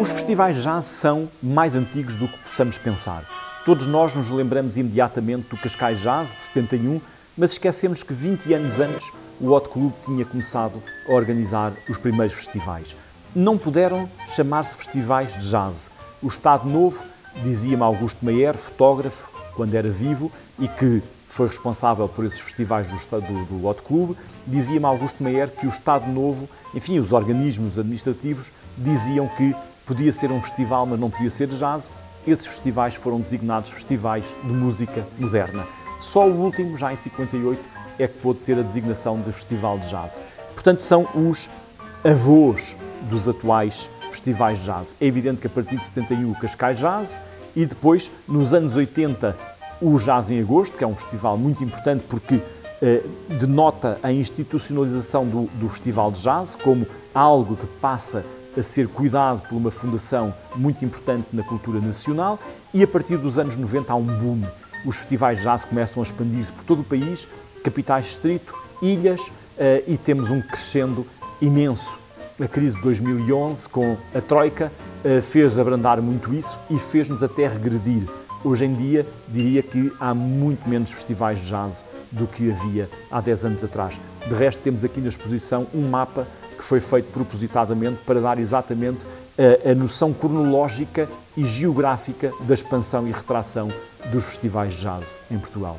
Os festivais jazz são mais antigos do que possamos pensar. Todos nós nos lembramos imediatamente do Cascais Jazz de 71, mas esquecemos que 20 anos antes o Hot Club tinha começado a organizar os primeiros festivais. Não puderam chamar-se festivais de jazz. O Estado Novo, dizia-me Augusto Maier, fotógrafo, quando era vivo, e que foi responsável por esses festivais do, do, do Hot Club, dizia-me Augusto Maier que o Estado Novo, enfim, os organismos administrativos, diziam que podia ser um festival, mas não podia ser jazz. Esses festivais foram designados festivais de música moderna. Só o último, já em 58, é que pôde ter a designação de festival de jazz. Portanto, são os avós dos atuais festivais de jazz. É evidente que a partir de 71 o Cascais Jazz e depois, nos anos 80, o Jazz em Agosto, que é um festival muito importante porque denota a institucionalização do, do Festival de Jazz como algo que passa a ser cuidado por uma fundação muito importante na cultura nacional e a partir dos anos 90 há um boom. Os festivais de jazz começam a expandir-se por todo o país, capitais distrito, ilhas eh, e temos um crescendo imenso. A crise de 2011 com a Troika eh, fez abrandar muito isso e fez-nos até regredir Hoje em dia, diria que há muito menos festivais de jazz do que havia há 10 anos atrás. De resto, temos aqui na exposição um mapa que foi feito propositadamente para dar exatamente a, a noção cronológica e geográfica da expansão e retração dos festivais de jazz em Portugal.